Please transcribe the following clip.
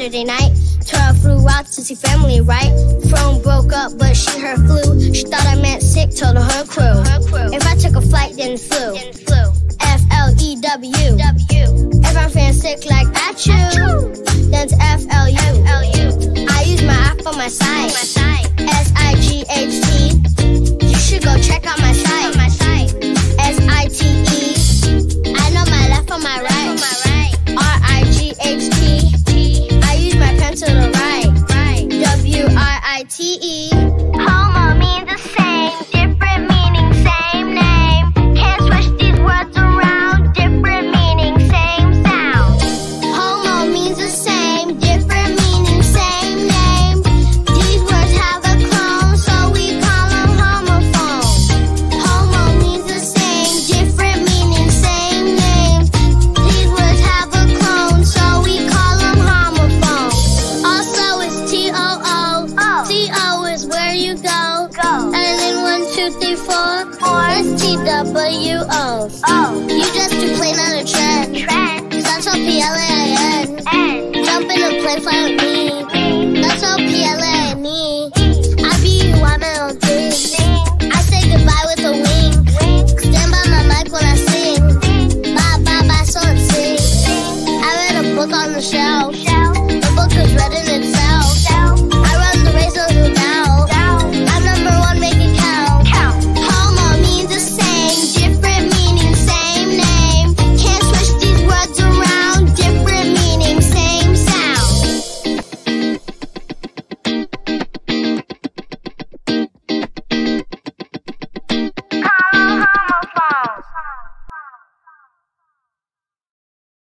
Saturday night. Tara flew out to see family, right? Phone broke up, but she heard flu. She thought I meant sick, told her, her crew. Her crew. If I took a flight, then flew. Then flew. If I'm feeling sick like I choose. 54 S-T-W-O. Oh. You just do plain on a trend. Trend. That's all P-L-A-I-N. N. Jump in a plane, fly with me. That's all P-L-A-N-E. I be who I'm in thing. I say goodbye with a wing. Stand by my mic when I sing. Bye, bye, bye, so sing. I read a book on the shelf.